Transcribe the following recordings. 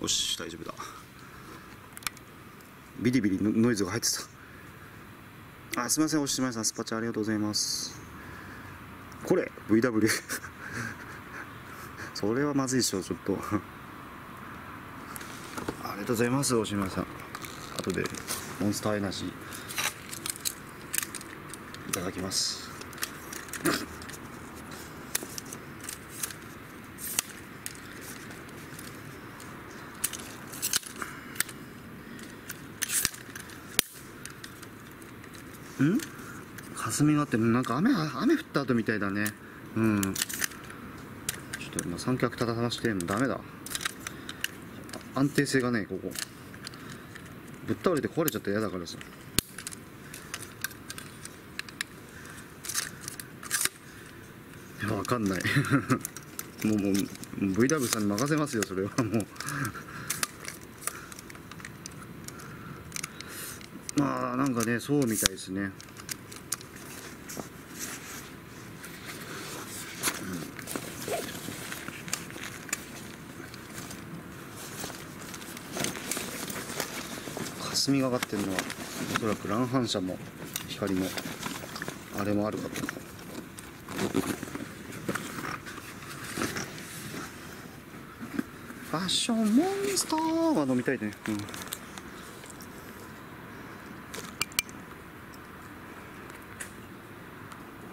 よし大丈夫だ。ビリビリのノイズが入ってた。あすみませんおしまいさんスパチャありがとうございます。これ VW それはまずいでしょちょっと。ありがとうございますおしまいさん後でモンスターエナジー。いただきますん霞があってなんか雨雨降った後みたいだね。うん。ちょっと今三脚立たさしてもうダメだ。安定性がねここ。ぶっ倒れて壊れちゃったら嫌だからさ。いやわかんない。もうもう VW さんに任せますよそれはもう。まあなんかねそうみたいですね。霞がかってるのはおそらく乱反射も光もあれもあるかと。ファッションモンスターは飲みたいね。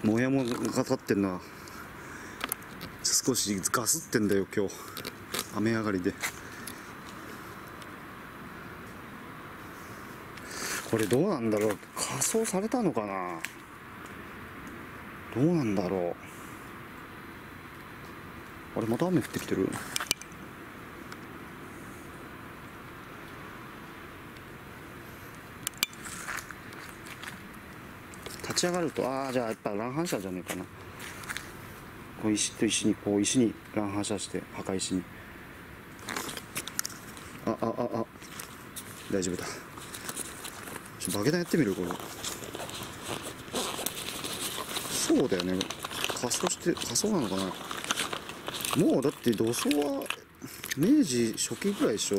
うん。もやもがかってんな少しガスってんだよ今日。雨上がりで。これどうなんだろう仮装されたのかな？どうなんだろう？あれまた雨降ってきてる。立ち上がるとああじゃあやっぱ乱反射じゃねえかな。こう石と石にこう石に乱反射して墓石に。ああああ。大丈夫だ。バケタンやってみるこれ。そうだよね。仮装して仮装なのかな。もうだって土葬は明治初期ぐらいでしょ。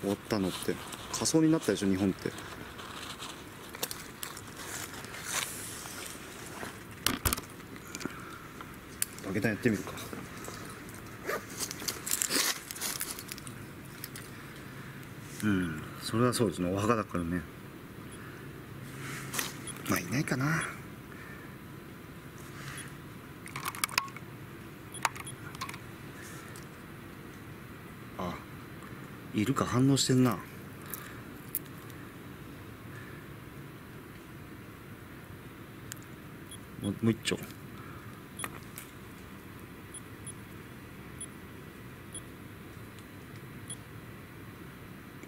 終わったのって。仮装になったでしょ日本って。バケタンやってみるかうんそれはそうですね。お墓だからね。まあいないかな。あいるか反応してんな。もうもう一丁。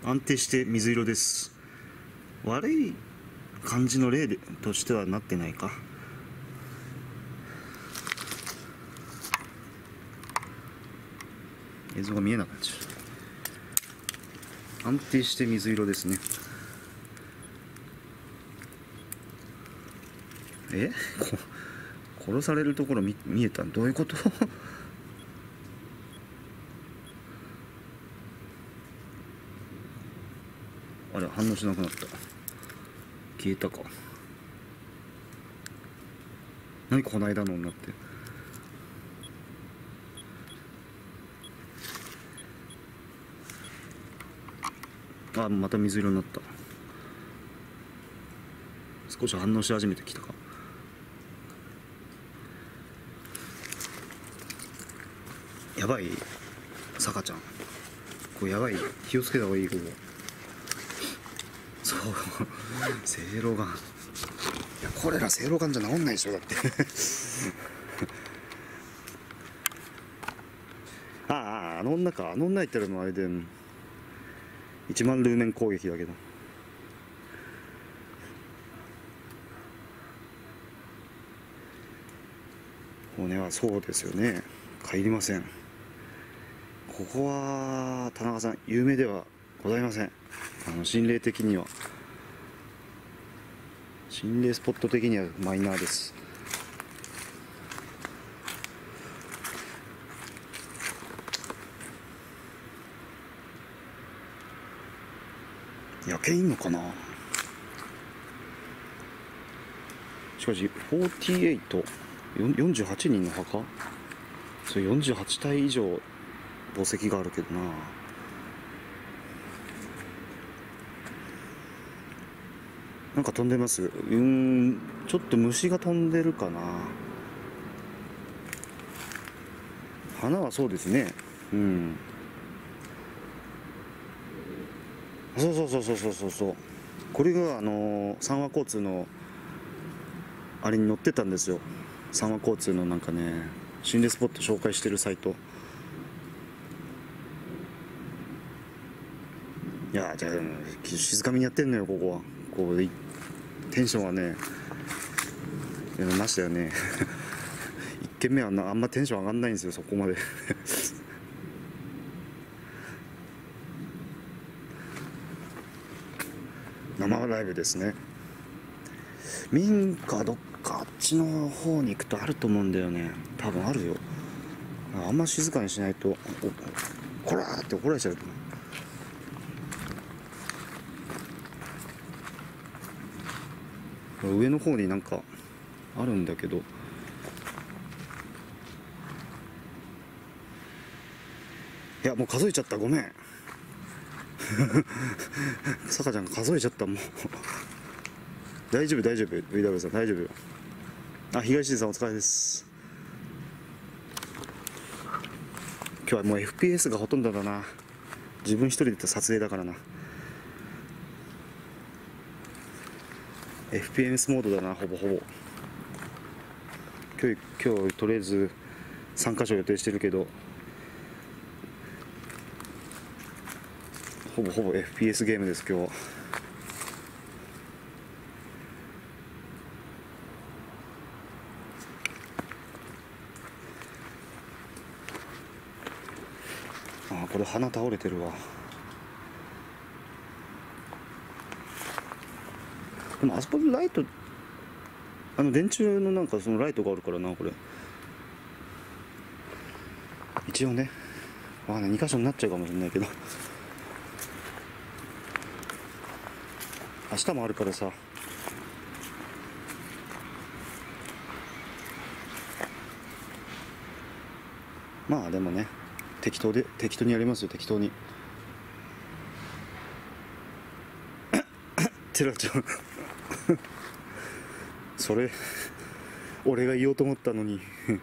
安定して水色です。悪い感じの例としてはなってないか。映像が見えなくなっちゃう。安定して水色ですね。え？殺されるところ見見えた？どういうこと？れ反応しなくなった。消えたか。何この間の女って。あまた水色になった。少し反応し始めてきたか。やばい。さかちゃん。これやばい。気をつけた方がいいここ。そう。せいろがんいやこれらせいろがんじゃ治んないでしょだって。あああの女か。あの女言ってるのあれで1万ルーメン攻撃だけど。骨はそうですよね。帰りません。ここは田中さん有名ではございません。あの心霊的には。心霊スポット的にはマイナーです。焼けいいのかな？しかし4848人の墓？それ48体以上墓石があるけどな。なんか飛んでます？うんちょっと虫が飛んでるかな。花はそうですね。うん。そうそうそうそうそうそう。これがあの三和交通のあれに載ってたんですよ。三和交通のなんかね心霊スポット紹介してるサイト。いやじゃあ静かにやってんのよここは。こうテンションはねましたよね 1軒目はなあんまテンション上がんないんですよそこまで。生ライブですね。民家どっかあっちの方に行くとあると思うんだよね。多分あるよ。あんま静かにしないとこらーって怒られちゃう。上の方になんかあるんだけど。いやもう数えちゃった。ごめん。さかちゃんが数えちゃったもう大丈夫大丈夫。VW さん大丈夫。あ東出さんお疲れです。今日はもう FPS がほとんどだな。自分一人で撮影だからな。FPS モードだなほぼほぼ。今日今日とりあえず3箇所予定してるけどほぼほぼ FPS ゲームです今日は。あこれ花倒れてるわ。でもあそこにライトあの電柱のなんかそのライトがあるからなこれ。一応ね。わかんない2箇所になっちゃうかもしれないけど。明日もあるからさ。まあでもね適当で適当にやりますよ適当に。テラちゃん それ俺が言おうと思ったのに。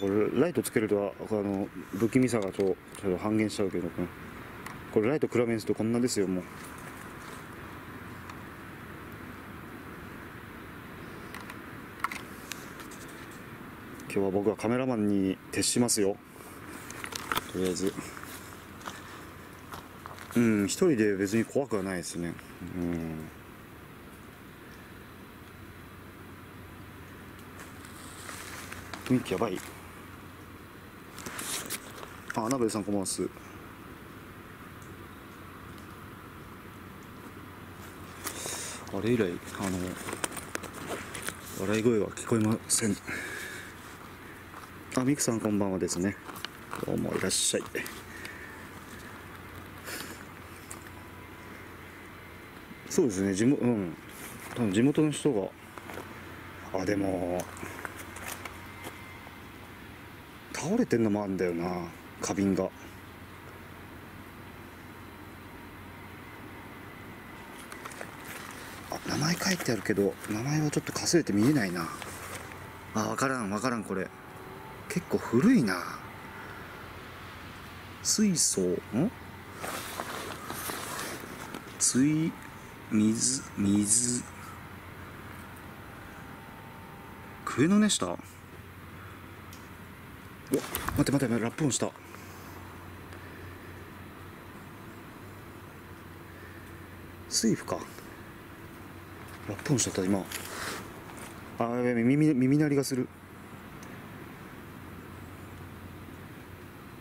これライトつけるとあの不気味さがちょちょっと半減しちゃうけどこれライト暗めにするとこんなですよもう。今日は僕はカメラマンに徹しますよ。とりあえず。うん一人で別に怖くはないですね。うん。雰囲気やばい。あナベルさんこんばんはす。あれ以来あの笑い声は聞こえません。あミクさんこんばんはですね。どうもいらっしゃい。そうですね。地元うん。多分地元の人が。あでも倒れてんのもあるんだよな。花瓶が。名前書いてあるけど名前はちょっとかすれて見えないな。あ分からん分からんこれ。結構古いな。水槽ん？水水水。笛の音した。お待って待ってラップ音した。水夫か。ラップ音しちゃった今。あやべ耳耳鳴りがする。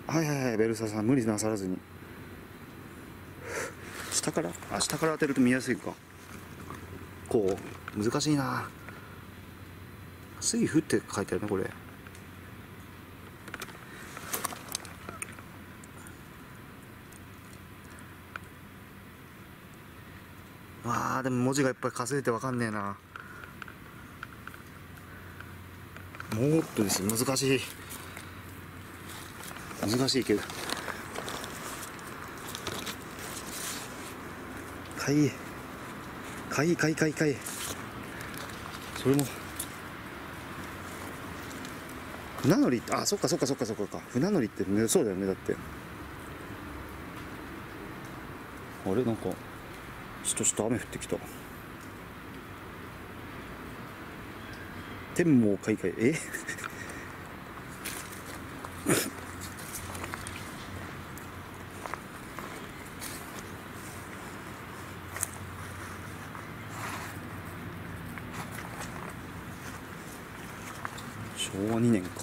はいはいはいベルサさん無理なさらずに。下から。下から当てると見やすいか。こう難しいな。水イって書いてあるねこれ。わあでも文字がやっぱりかすれて分かんねえな。もっとです難しい。難しいけど。かいかいかいかいかい。それも。船乗りあそっかそっかそっかそっか船乗りってねそうだよねだって。あれ？なんかしとしと雨降ってきた。天網開会え昭和2年か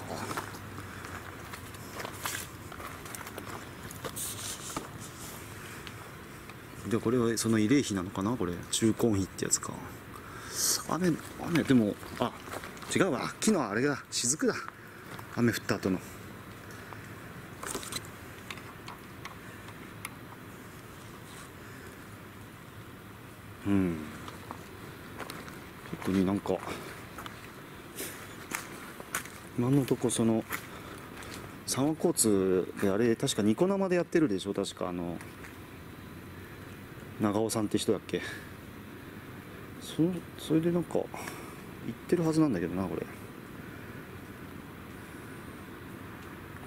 でこれはその慰霊碑なのかなこれ。中根碑ってやつか。雨雨でもあ違うわ。昨日あれだ。雫だ。雨降った後の。うん。特になんか今のとこその三和交通であれ確かニコ生でやってるでしょ確かあの長尾さんって人だっけ？そそれでなんか言ってるはずなんだけどなこれ。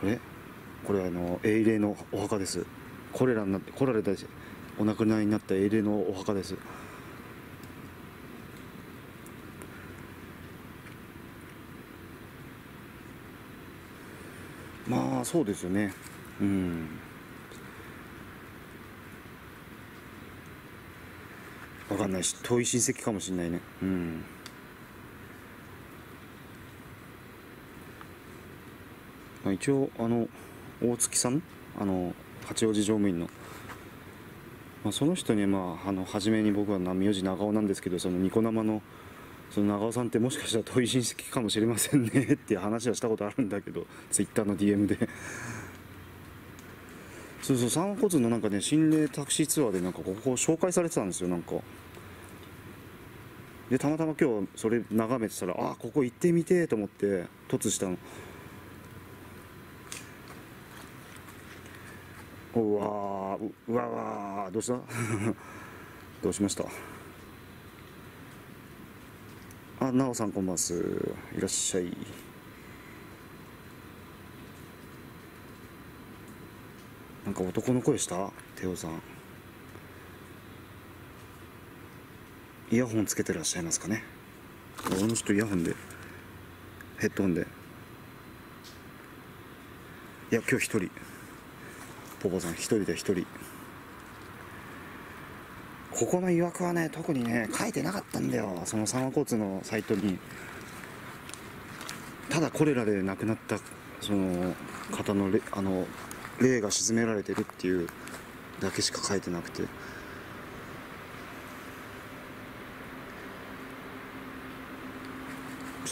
これ？これあの英霊のお墓です。コレラになって来られたしお亡くなりになった英霊のお墓です。まあそうですよね。うん。わかんないし遠い親戚かもしれないね。うん。まあ、一応あの大月さん？あの八王子乗務員の、まあ、その人にまああの初めに僕は名字長尾なんですけどそのニコ生のその長尾さんってもしかしたら遠い親戚かもしれませんねっていう話はしたことあるんだけどツイッターの DM で。そうそう三骨のなんかね心霊タクシーツアーでなんかここ紹介されてたんですよなんか。でたまたま今日それ眺めてたらあここ行ってみてと思って突したの。うわーううわわどうした？どうしました？あなおさんこんばんす。いらっしゃい。なんか男の声した？テオさん。イヤホンつけてらっしゃいますかね？俺の人イヤホンでヘッドホンで。いや今日一人。ポポさん一人で一人。ここの曰くはね特にね書いてなかったんだよ。その三和交通のサイトに。ただコレラで亡くなったその方のあの霊が沈められてるっていうだけしか書いてなくて。ちょ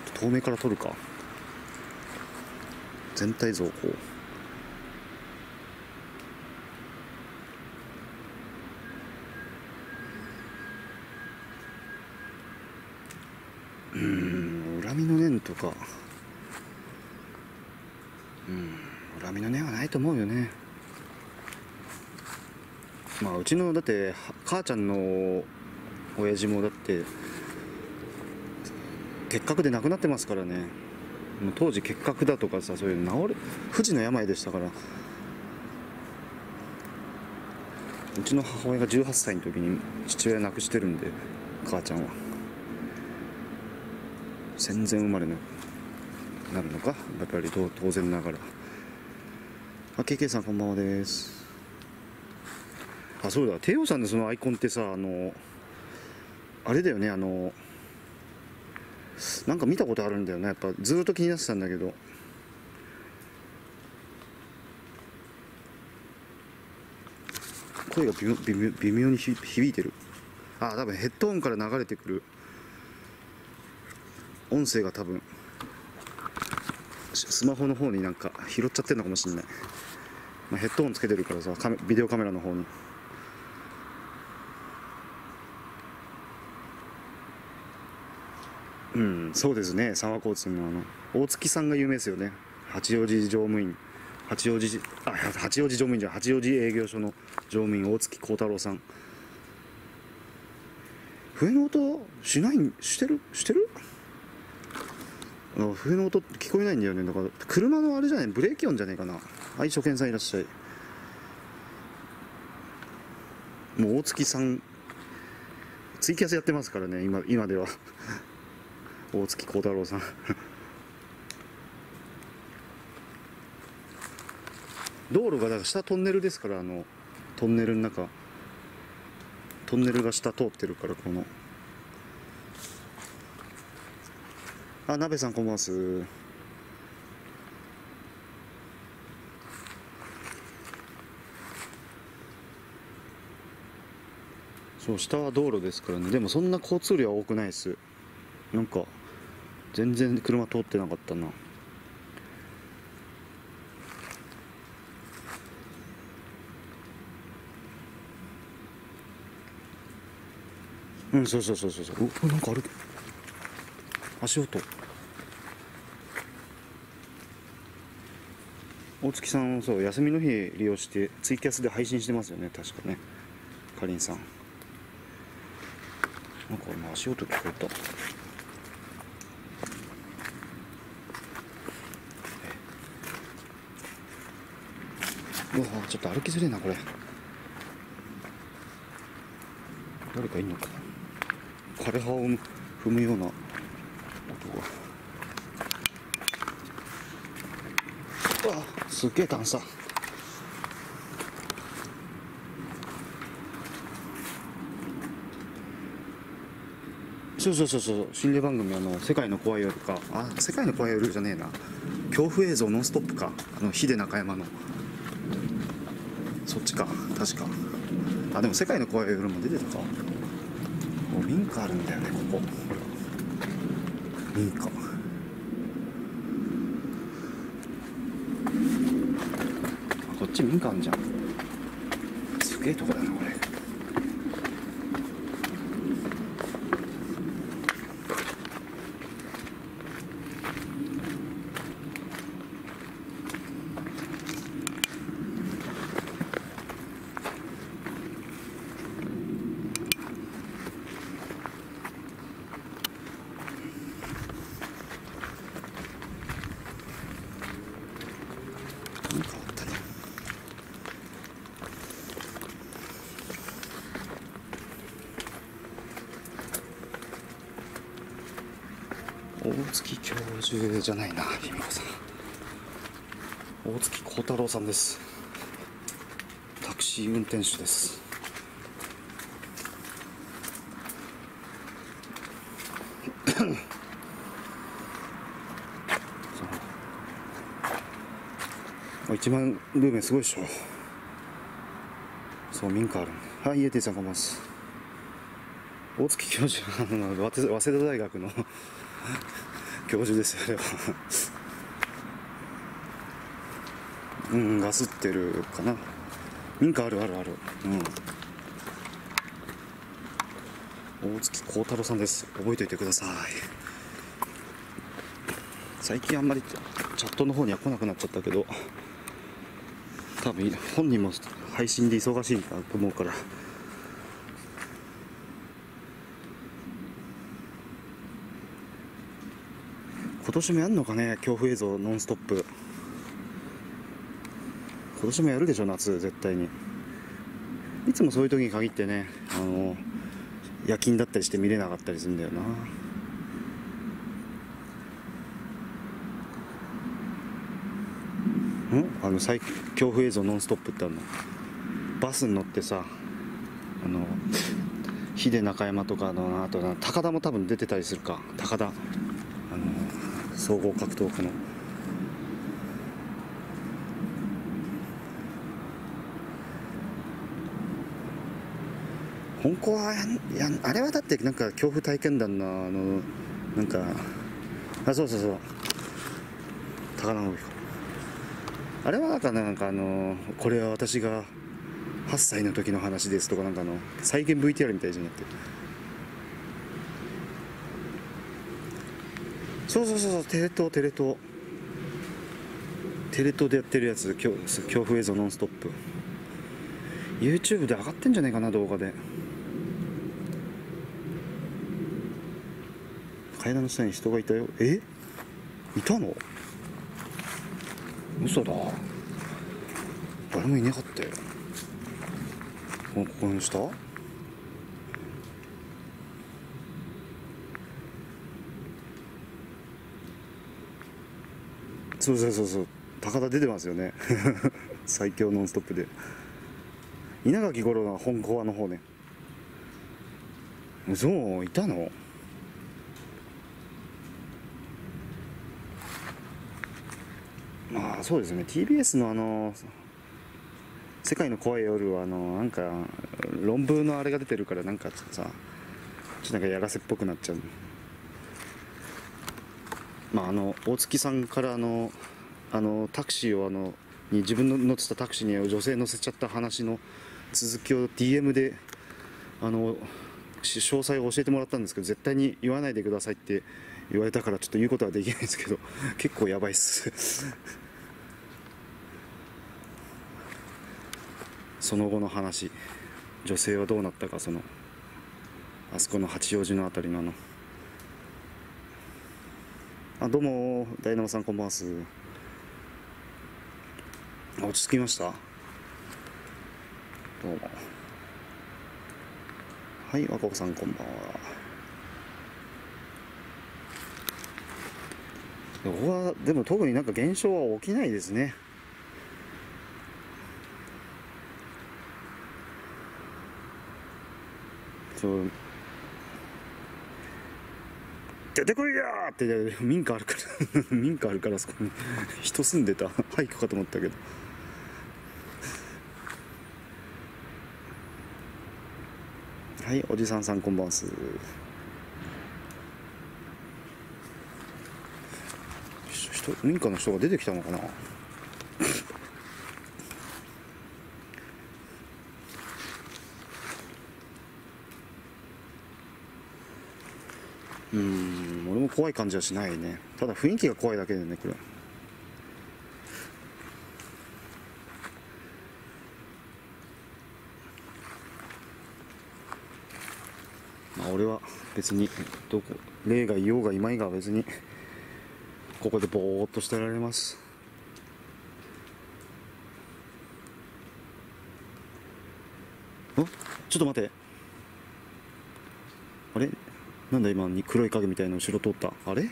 っと遠目から撮るか。全体像こう。うん恨みの念とかうん恨みの念はないと思うよねまあうちのだって母ちゃんの親父もだって結核で亡くなってますからね。もう当時結核だとかさそういう治る不治の病でしたから。うちの母親が18歳の時に父親亡くしてるんで母ちゃんは。戦前生まれのなるのか。やっぱり当当然ながら。あ KK さんこんばんはです。あそうだ。帝王さんのそのアイコンってさあのあれだよねあのなんか見たことあるんだよね。やっぱずっと気になってたんだけど。声が微妙微妙に響いてる。あ多分ヘッドホンから流れてくる。音声が多分スマホの方になんか拾っちゃってるのかもしれない、まあ、ヘッドホンつけてるからさカメビデオカメラの方に。うんそうですね。三和交通のあの大月さんが有名ですよね。八王子乗務員八王子あ八王子乗務員じゃ八王子営業所の乗務員大月幸太郎さん。笛の音しないんしてる？してる？あ笛の音聞こえないんだよね。だから車のあれじゃない？ブレーキ音じゃないかな。はい初見さんいらっしゃい。もう大月さんツイキャスやってますからね今今では。大月幸太郎さん。道路がだから下トンネルですからあのトンネルの中。トンネルが下通ってるからこの。あ鍋さんこんばんす。そう下は道路ですからね。でもそんな交通量は多くないです。なんか全然車通ってなかったな。うんそうそうそうそうそう。うなんか歩く足音。大月さんそう休みの日利用してツイキャスで配信してますよね確かね。かりんさん。なんか今足音聞こえた。わちょっと歩きづれえなこれ。誰かいんのか。枯葉を踏むような音がうわすっげえ段差そうそうそうそう。心霊番組あの「世界の怖い夜」か。あ世界の怖い夜じゃねえな。恐怖映像ノンストップか。あの秀中山の。か確か。あでも世界の声よりも出てたか。お民家あるんだよねここ。ほら民家。あこっち民家あんじゃん。すげえとこだなこれなんかあったね大月教授じゃないな卑弥呼さん大月幸太郎さんです。タクシー運転手です。一番ルーメンすごいでしょ。そう民家ある。はい家庭さんこんばんは大月教授あの早稲早稲田大学の 教授ですよあれは。うんガスってるかな。民家あるあるある。うん。大月幸太郎さんです。覚えておいてください。最近あんまりチャットの方には来なくなっちゃったけど多分本人も配信で忙しいと思うから。今年もやるのかね恐怖映像ノンストップ。今年もやるでしょ夏絶対に。いつもそういう時に限ってねあの夜勤だったりして見れなかったりするんだよな。ん？あの最恐怖映像ノンストップってあるの？バスに乗ってさあの秀中山とかのあと高田も多分出てたりするか。高田。あの総合格闘家の。本校はやんやあれはだってなんか恐怖体験談のあのなんかあそうそうそう。高田信彦。あれはなんかなんかあのこれは私が8歳の時の話ですとかなんかあの再現 VTR みたいになって。そうそうそうそう。テレ東テレ東。テレ東でやってるやつ恐恐怖映像ノンストップ。YouTube で上がってんじゃないかな動画で。階段の下に人がいたよ。え？いたの？嘘だ。誰もいなかったよ。ここの下？そうそうそうそう。高田出てますよね。最強ノンストップで。稲垣吾郎の本コアの方ね。そういたのまそうですね。TBS のあの「世界の怖い夜」はあのなんか論文のあれが出てるからなんかさちょっとなんかやらせっぽくなっちゃう。まああの大月さんからあのあのタクシーをあのに自分の乗ってたタクシーに女性乗せちゃった話の続きを DM であの詳細を教えてもらったんですけど絶対に言わないでくださいって言われたからちょっと言うことはできないですけど結構やばいっす。その後の話女性はどうなったかそのあそこの八王子のあたりのあの。あどうもダイナモさんこんばんはす。あ落ち着きました？どうも。はい若子さんこんばんは。ここはでも特になんか現象は起きないですね。そう。出てこいやーって 民家あるから民家あるからそこに人住んでた。俳句かと思ったけど。はいおじさんさんこんばんはす。民家の人が出てきたのかな？うん。俺も怖い感じはしないね。ただ雰囲気が怖いだけでねこれ。まあ俺は別にどこ霊がいようがいまいが別にここでぼーっとしてられます。あちょっと待って。あれ？なんだ今に黒い影みたいな後ろ通った？あれ？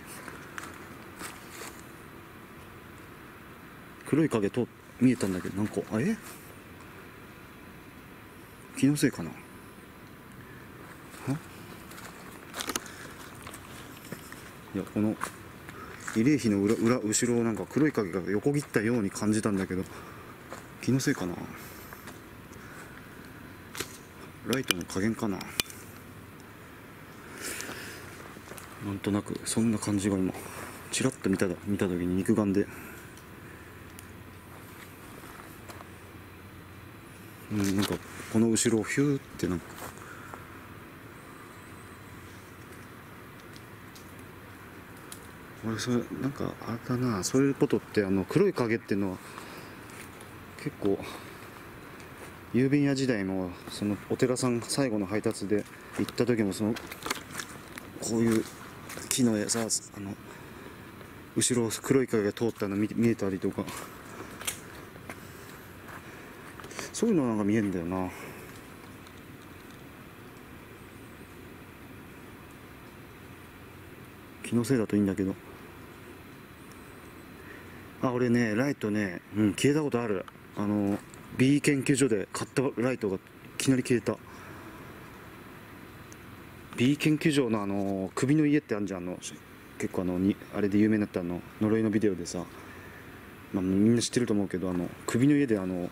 黒い影と見えたんだけどなんかあれ？気のせいかな？は？いやこの慰霊碑の裏裏後ろをなんか黒い影が横切ったように感じたんだけど気のせいかな？ライトの加減かな？なんとなくそんな感じが今ちらっと見た見た時に肉眼で。うんなんかこの後ろをヒューってなんか。俺それなんかあれだなそういうことってあの黒い影っていうのは結構郵便屋時代もそのお寺さん最後の配達で行った時もそのこういう木のさあの後ろ黒い影が通ったの見見えたりとか。そういうのなんか見えるんだよな。気のせいだといいんだけど。あ俺ねライトね、うん、消えたことある。あの B 研究所で買ったライトがいきなり消えた。B 研究所のあの首の家ってあるじゃんあの結構あのにあれで有名になったあの呪いのビデオでさ、まあ、みんな知ってると思うけどあの首の家であの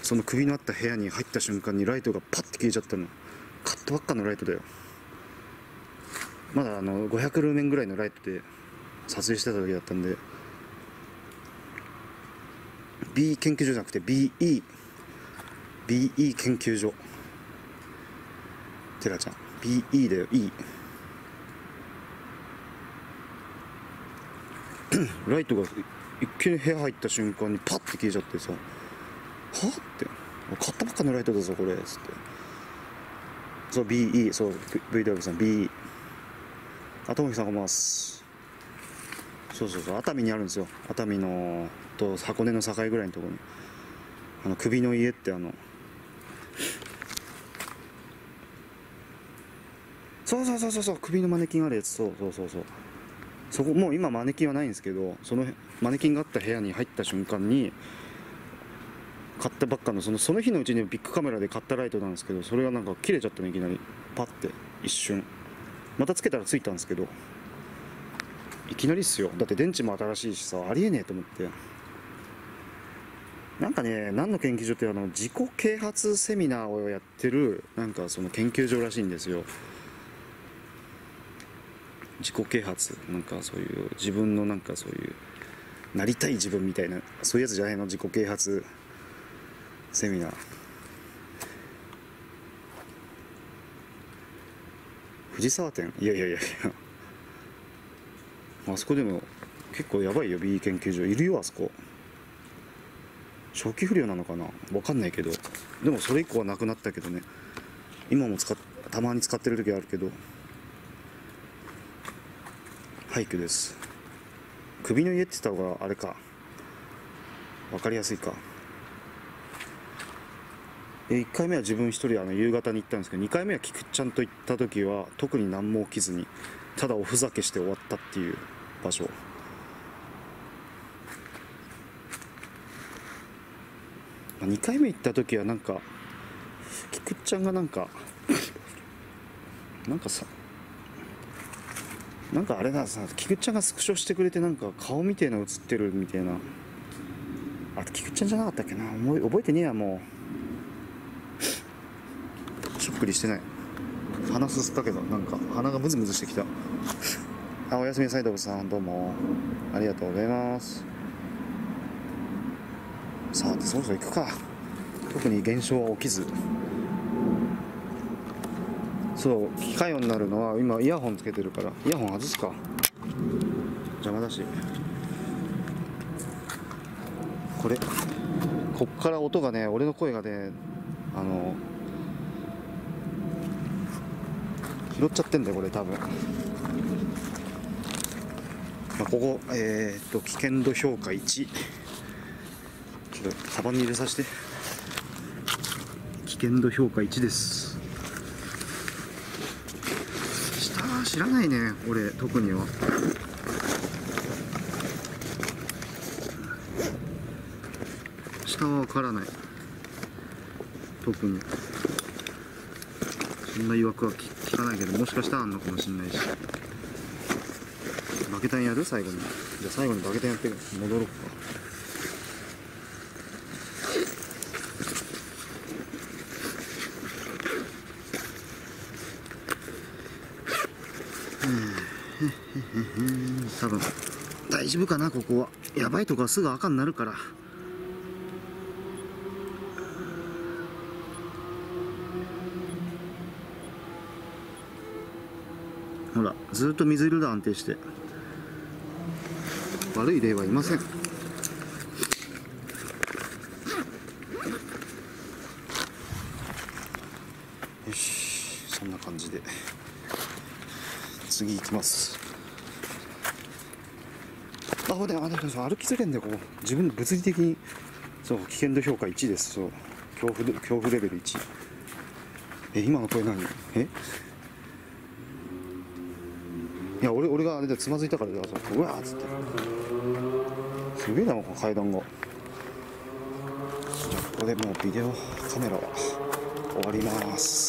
その首のあった部屋に入った瞬間にライトがパッて消えちゃったの。買ったばっかのライトだよ。まだあの500ルーメンぐらいのライトで撮影してた時だったんで。B 研究所じゃなくて BE BE 研究所。テラちゃん。BE だよ E ライトが一気に部屋入った瞬間にパッて消えちゃってさ。は？って。買ったばっかのライトだぞこれ。っつって。そう BE そう VW さん BE あともきさんこんばんはそうそうそう熱海にあるんですよ。熱海のと箱根の境ぐらいのところに。あの首の家ってあのそうそうそうそうそう首のマネキンあるやつそうそうそうそう。そこもう今マネキンはないんですけどそのマネキンがあった部屋に入った瞬間に買ったばっかのそのその日のうちにビッグカメラで買ったライトなんですけどそれがなんか切れちゃったのいきなり。パッて一瞬。またつけたらついたんですけど。いきなりっすよ。だって電池も新しいしさありえねえと思って。なんかね何の研究所ってあの自己啓発セミナーをやってるなんかその研究所らしいんですよ。自己啓発なんかそういう自分のなんかそういうなりたい自分みたいなそういうやつじゃないの自己啓発セミナー。藤沢店いやいやいや。いやあそこでも結構やばいよ B 研究所いるよあそこ。初期不良なのかなわかんないけど。でもそれ以降はなくなったけどね。今も使ったまに使ってる時あるけど。廃墟です。首の家って言った方があれか。分かりやすいか。1回目は自分一人あの夕方に行ったんですけど2回目は菊ちゃんと行った時は特に何も起きずにただおふざけして終わったっていう場所。2回目行った時はなんか菊ちゃんがなんかなんかさなんかあれださ菊ちゃんがスクショしてくれてなんか顔みたいな映ってるみたいな。あれ菊ちゃんじゃなかったっけな。思い覚えてねえやもう。しょっくりしてない。鼻すすったけどなんか鼻がムズムズしてきた。あおやすみなさい動物さん。どうも。ありがとうございます。さあそろそろ行くか。特に現象は起きず。そう機械音になるのは今イヤホンつけてるからイヤホン外すか。邪魔だし。これこっから音がね俺の声がねあの拾っちゃってんだよこれ多分、まあ、ここえー、っと危険度評価1ちょっとカバに入れさせて。危険度評価1です下知らないね俺特には。下は分からない。特に。そんな曰くは聞かないけどもしかしたらあんのかもしんないし。バケタンやる？最後に。じゃあ最後にバケタンやって戻ろうか。多分大丈夫かなここは。やばいとこはすぐ赤になるから。ほらずっと水色で安定して。悪い例はいませんよしそんな感じで次行きます。あほであでも歩きづれんだよここ自分物理的にそう危険度評価1です。そう恐怖恐怖レベル1え今の声何？え？いや俺俺があれでつまずいたからだそううわーっつって。すげえなこの階段が。じゃあここでもうビデオカメラは終わります。